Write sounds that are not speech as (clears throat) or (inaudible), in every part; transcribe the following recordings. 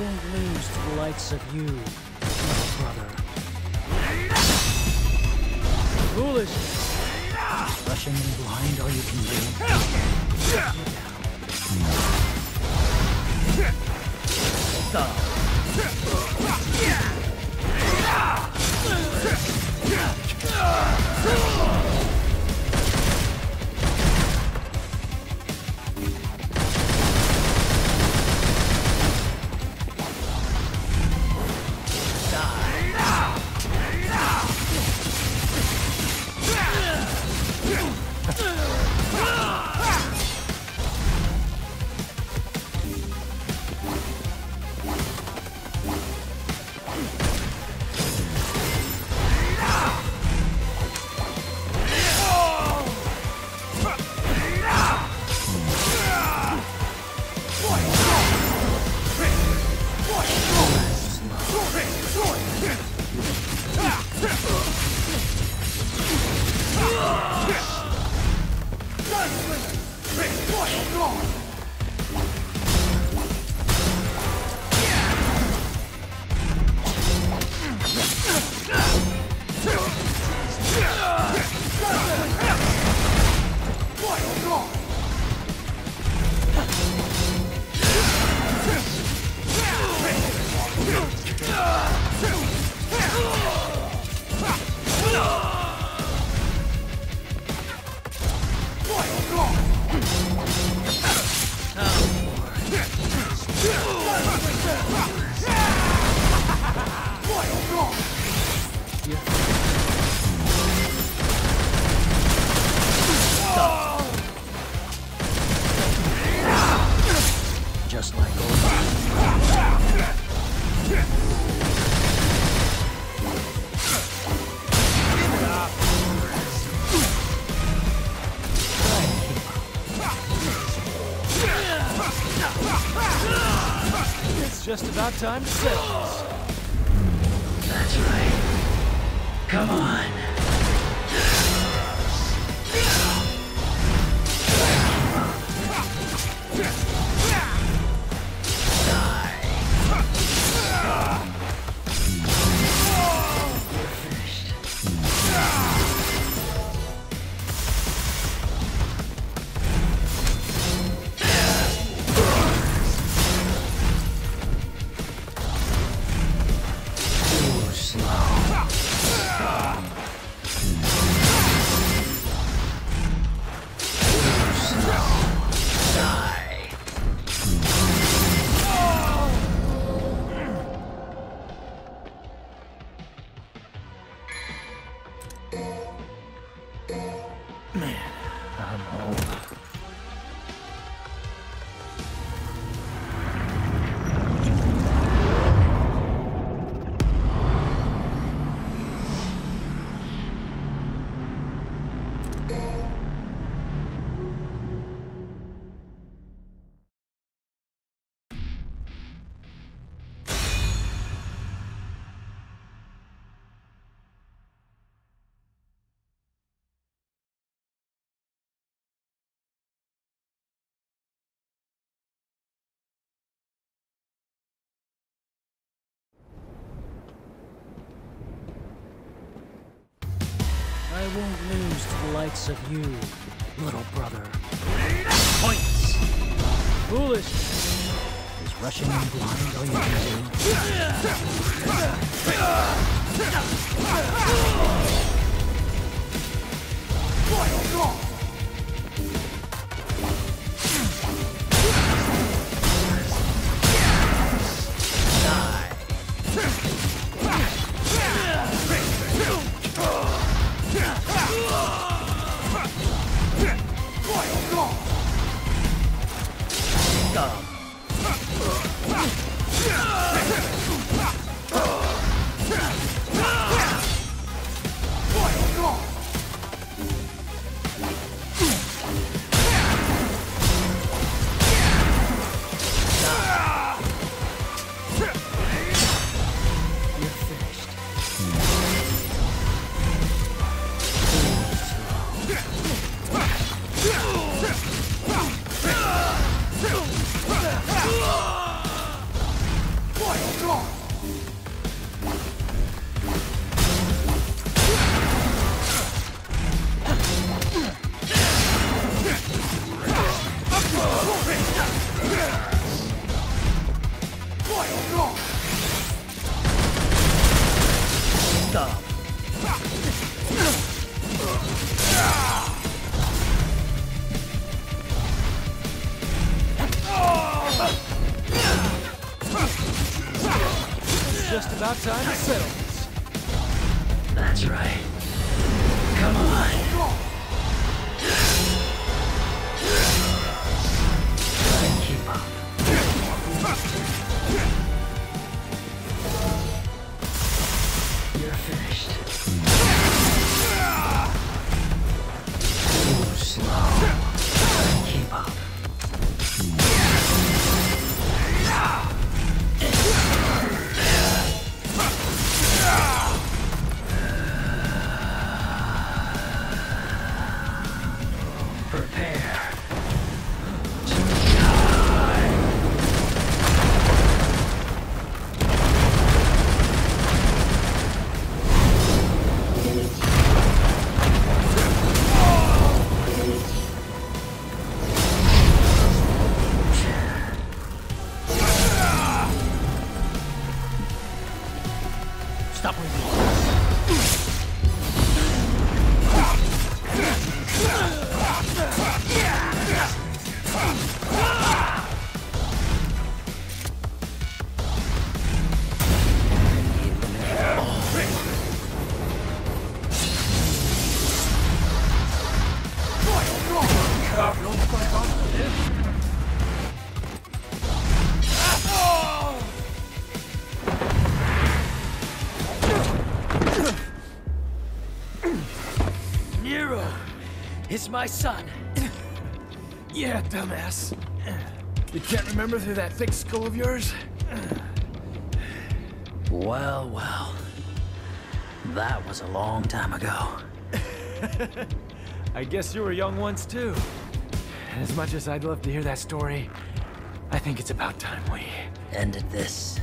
won't lose to the likes of you, little brother. Foolishness. Rushing in blind all you can do. Thumb. It's time to settle. That's right. Come on. I won't lose to the likes of you, little brother. Points. Foolishness. Is rushing in blind all you can do? Thumb. Nero is my son. yeah, dumbass. You can't remember through that thick skull of yours? Well, well. That was a long time ago. (laughs) I guess you were young once too. As much as I'd love to hear that story, I think it's about time we. Ended this.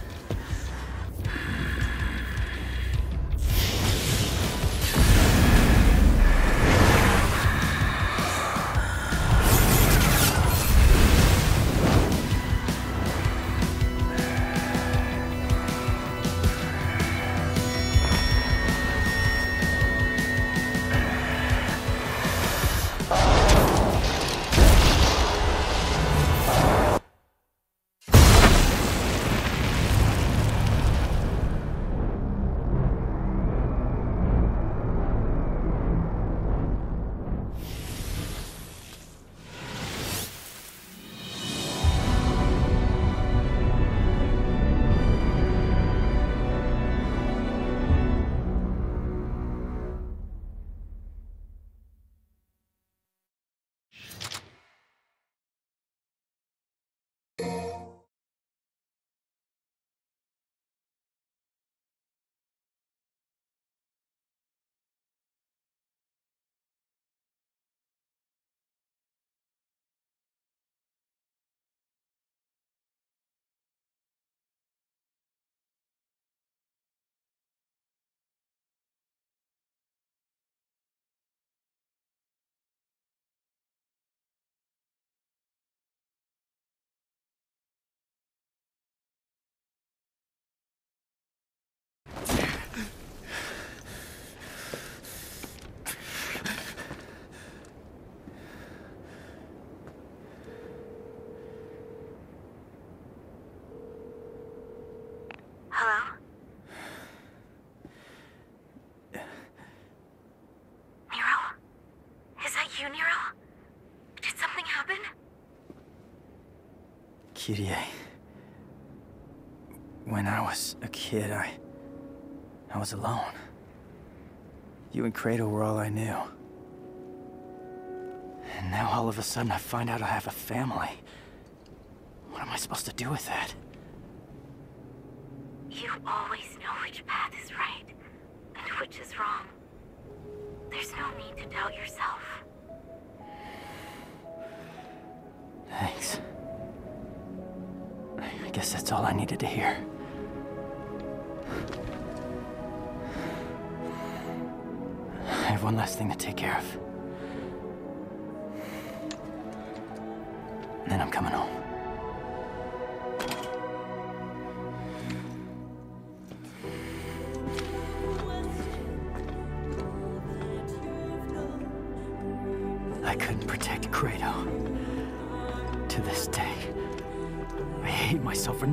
Kyrie. When I was a kid, I... I was alone. You and Credo were all I knew. And now all of a sudden I find out I have a family. What am I supposed to do with that? You always know which path is right and which is wrong. There's no need to doubt yourself. Thanks. I guess that's all I needed to hear. I have one last thing to take care of. Then I'm coming home.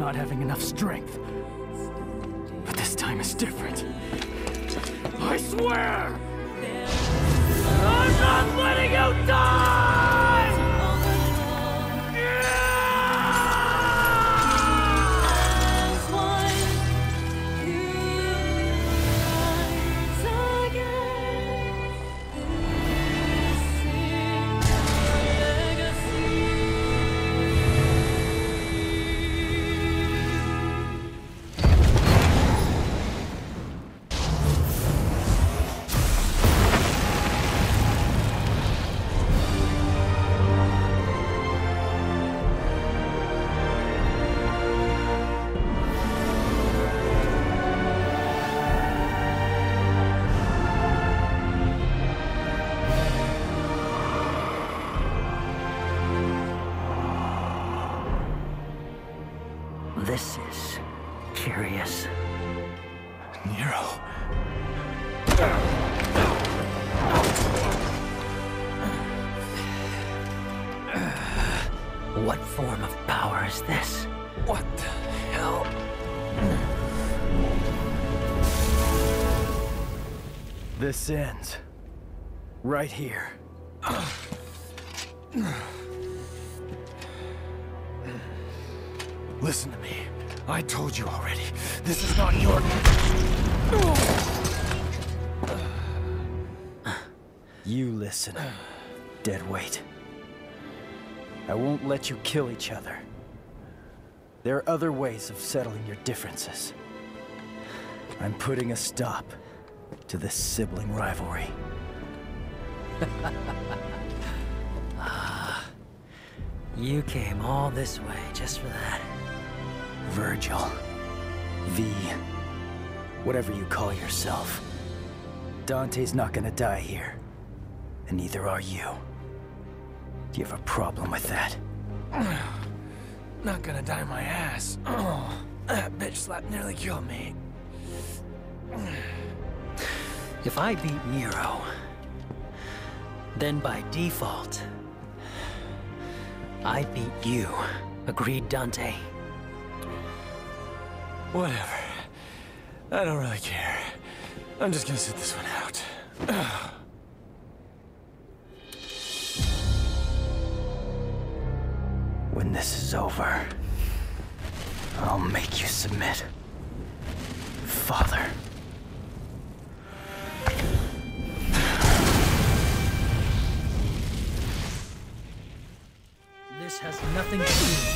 Not having enough strength. But this time is different. I swear! I'm not letting you die! This is curious. Nero. What form of power is this? What the hell? This ends. Right here. I told you already. This is not your. You listen, dead weight. I won't let you kill each other. There are other ways of settling your differences. I'm putting a stop to this sibling rivalry. (laughs) Ah, you came all this way just for that. Virgil. V. Whatever you call yourself. Dante's not gonna die here. And neither are you. Do you have a problem with that? (sighs) Not gonna die my ass. Oh, (clears throat) that bitch slap nearly killed me. (sighs) If I beat Nero, then by default, I beat you. Agreed, Dante? Whatever. I don't really care. I'm just gonna sit this one out. (sighs) When this is over, I'll make you submit. Father. This has nothing to do.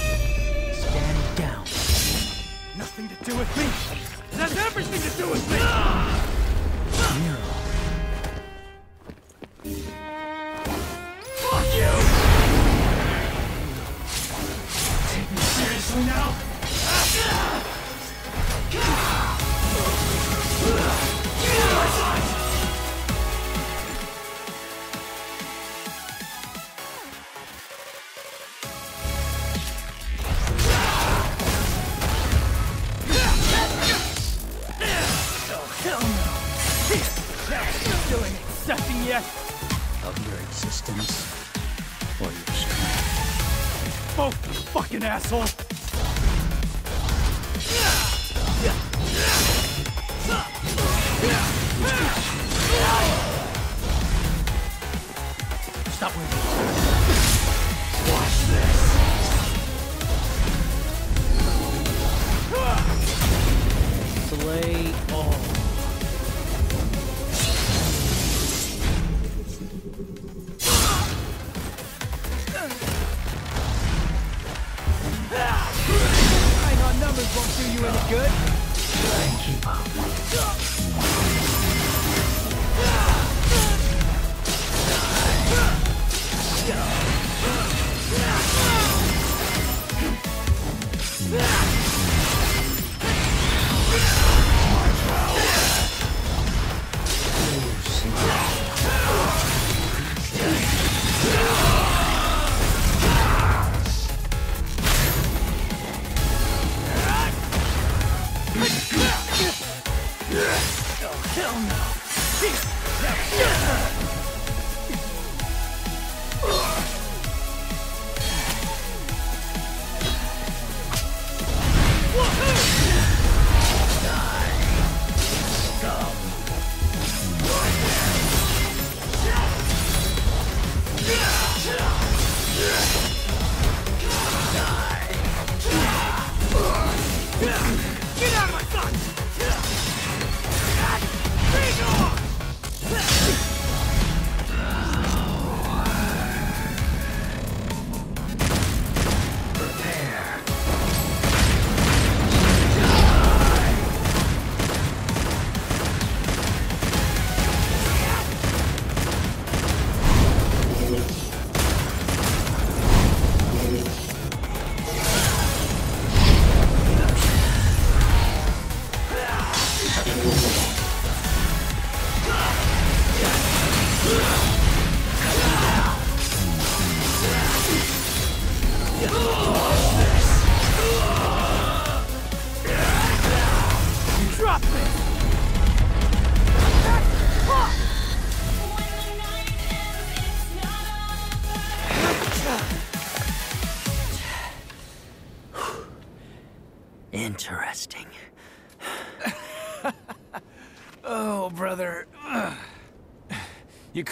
With me. It has everything to do with me.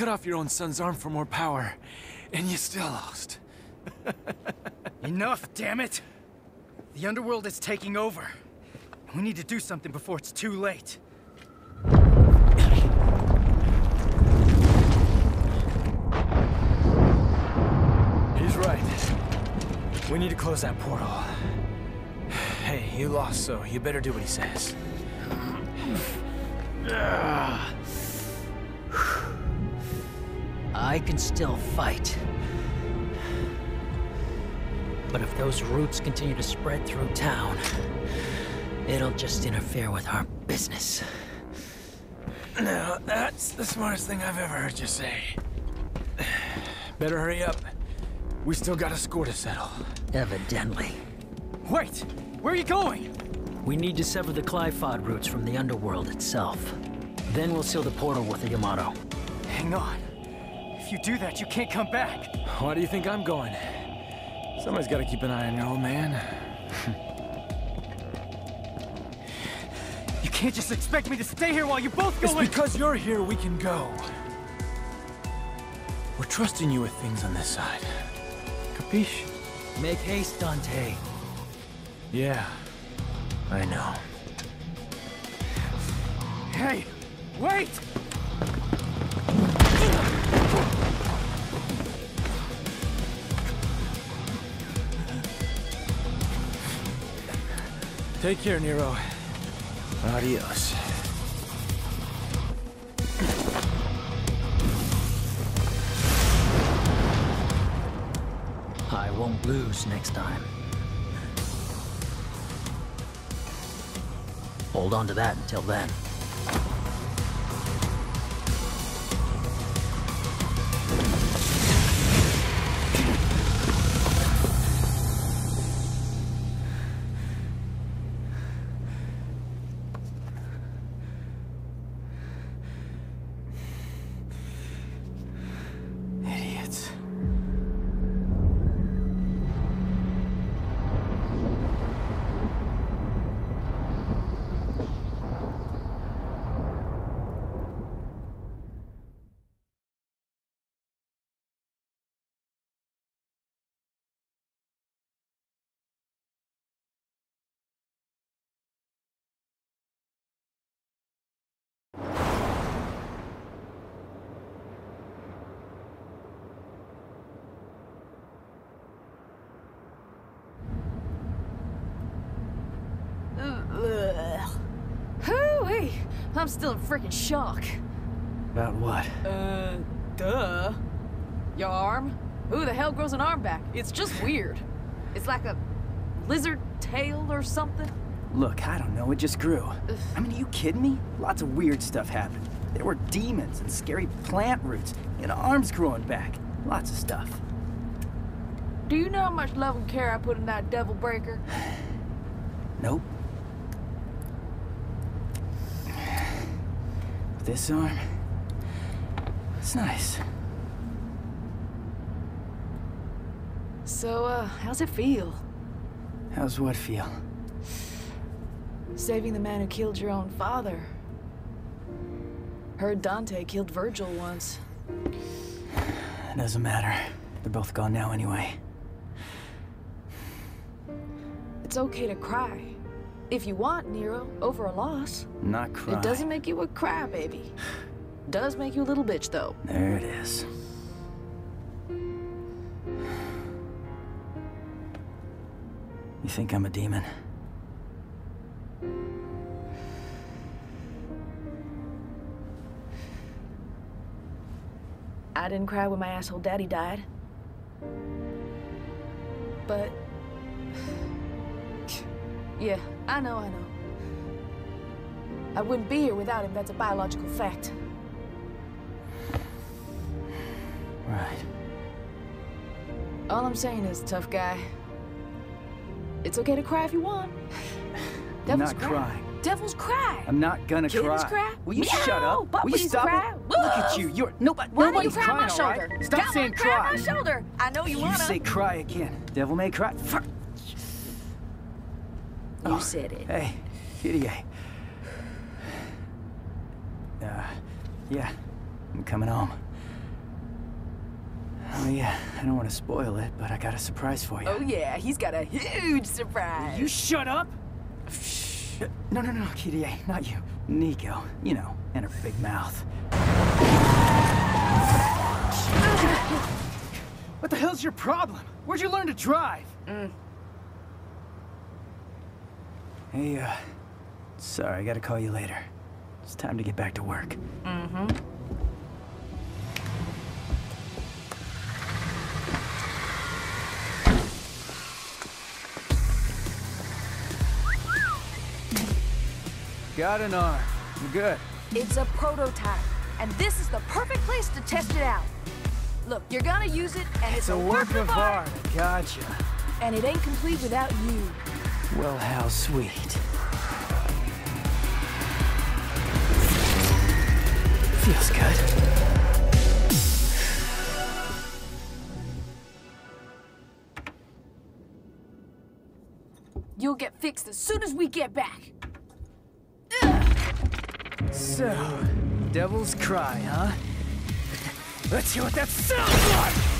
Cut off your own son's arm for more power, and you still lost. Enough, damn it! The underworld is taking over. We need to do something before it's too late. He's right. We need to close that portal. Hey, you lost, so you better do what he says. I can still fight. But if those roots continue to spread through town, it'll just interfere with our business. Now, that's the smartest thing I've ever heard you say. (sighs) Better hurry up. We still got a score to settle. Evidently. Wait! Where are you going? We need to sever the Qliphoth roots from the underworld itself. Then we'll seal the portal with the Yamato. Hang on. If you do that, you can't come back. Why do you think I'm going? Somebody's got to keep an eye on your old man. You can't just expect me to stay here while you both It's go in. because you're here we can go. We're trusting you with things on this side. Capiche? Make haste, Dante. Yeah, I know. Hey, wait! Take care, Nero. Adios. I won't lose next time. Hold on to that until then. Hooey! I'm still in freaking shock. About what? Uh, duh. Your arm? Who the hell grows an arm back? It's just weird. It's like a lizard tail or something. Look, I don't know, it just grew. I mean, are you kidding me? Lots of weird stuff happened. There were demons and scary plant roots and arms growing back. Lots of stuff. Do you know how much love and care I put in that devil breaker? (sighs) Nope. This arm, it's nice. So, uh, how's it feel? How's what feel? Saving the man who killed your own father. Heard Dante killed Virgil once. It doesn't matter. They're both gone now anyway. It's okay to cry. If you want, Nero, over a loss. Not crying. It doesn't make you a crybaby. (sighs) Does make you a little bitch, though. There it is. You think I'm a demon? I didn't cry when my asshole daddy died. But. (sighs) Yeah, I know, I know. I wouldn't be here without him, that's a biological fact. Right. All I'm saying is, tough guy. It's okay to cry if you want. (sighs) I'm Devils not cry. crying. Devils cry. I'm not gonna Kittens cry. cry. Will you Meow. shut up? Will you stop cry. it? Look at you. You're nobody. Why don't you nobody's cry on my crying, shoulder? right? Stop saying cry. on cry. my shoulder. I know you, You wanna. You say cry again. Devil may cry. Fuck. You said it. Hey, Kyrie. Uh, yeah, I'm coming home. Oh yeah, I don't want to spoil it, but I got a surprise for you. Oh yeah, he's got a huge surprise. You shut up! No, no, no, Kyrie, not you. Nico, you know, and her big mouth. What the hell's your problem? Where'd you learn to drive? Hey, uh, sorry, I gotta call you later. It's time to get back to work. Mm-hmm. Got an arm. I'm good. It's a prototype, and this is the perfect place to test it out. Look, you're gonna use it, and it's, It's a work of art. Gotcha. and it ain't complete without you. Well, how sweet. Feels good. You'll get fixed as soon as we get back. So, Devil's Cry, huh? Let's hear what that sounds like!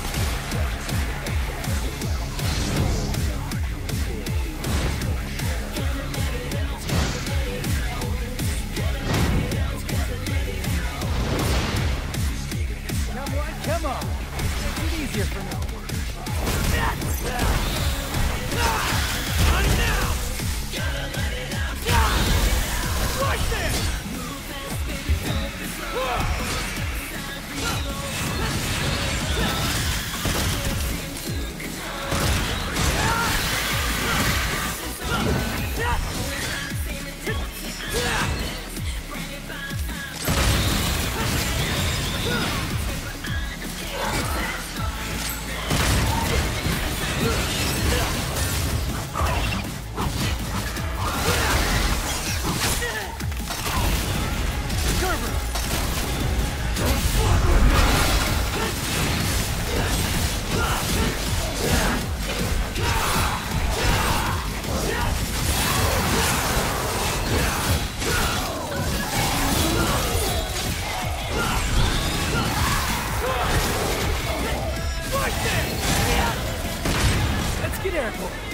Easier for me. Let's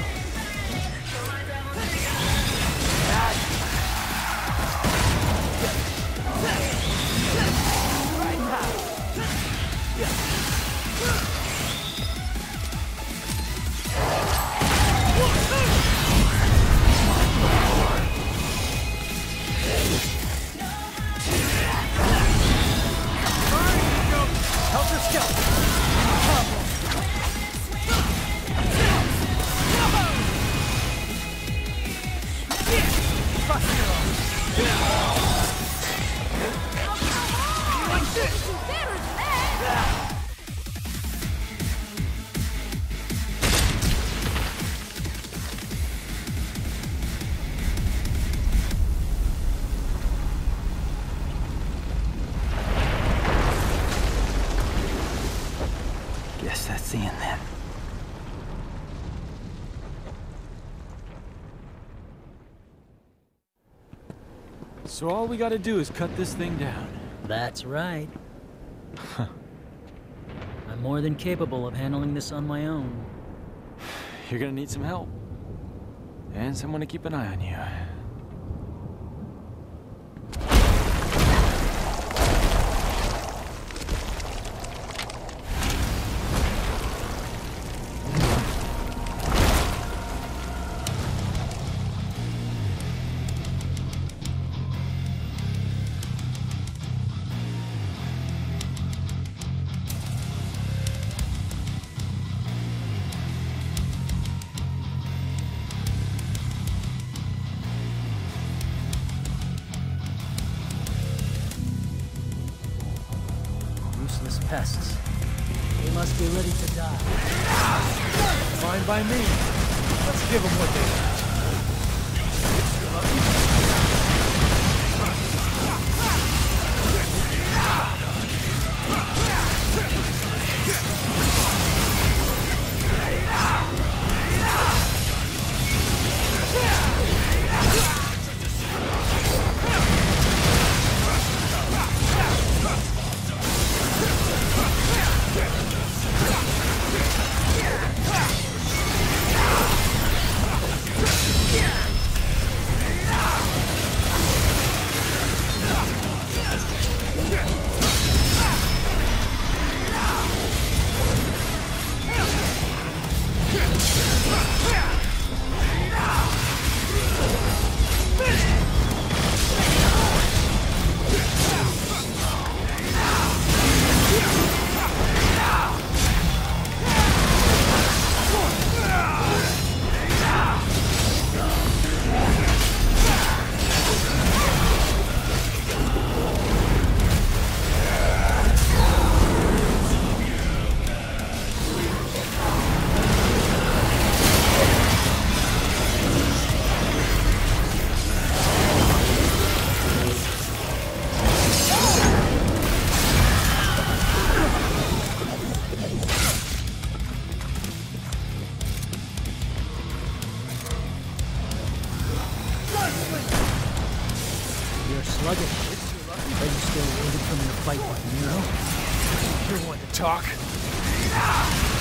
Guess that's the end then. So all we gotta do is cut this thing down. That's right. (laughs) I'm more than capable of handling this on my own. You're gonna need some help. And someone to keep an eye on you. Pests. They must be ready to die. Fine by me. Let's give them what they want. were slugging. But you still wounded from your fight with Nero. You're one to talk.